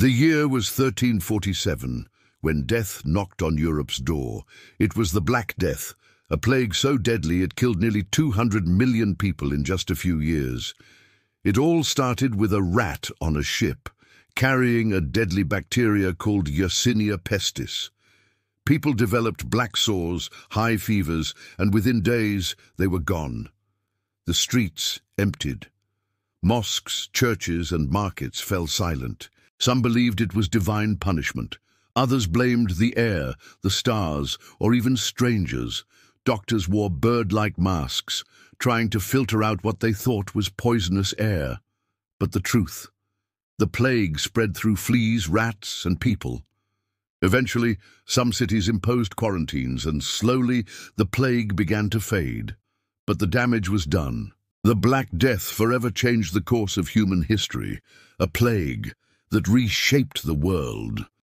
The year was 1347, when death knocked on Europe's door. It was the Black Death, a plague so deadly it killed nearly 200 million people in just a few years. It all started with a rat on a ship, carrying a deadly bacteria called Yersinia pestis. People developed black sores, high fevers, and within days they were gone. The streets emptied. Mosques, churches, and markets fell silent. Some believed it was divine punishment. Others blamed the air, the stars, or even strangers. Doctors wore bird-like masks, trying to filter out what they thought was poisonous air. But the truth, the plague spread through fleas, rats, and people. Eventually, some cities imposed quarantines, and slowly the plague began to fade. But the damage was done. The Black Death forever changed the course of human history, a plague that reshaped the world.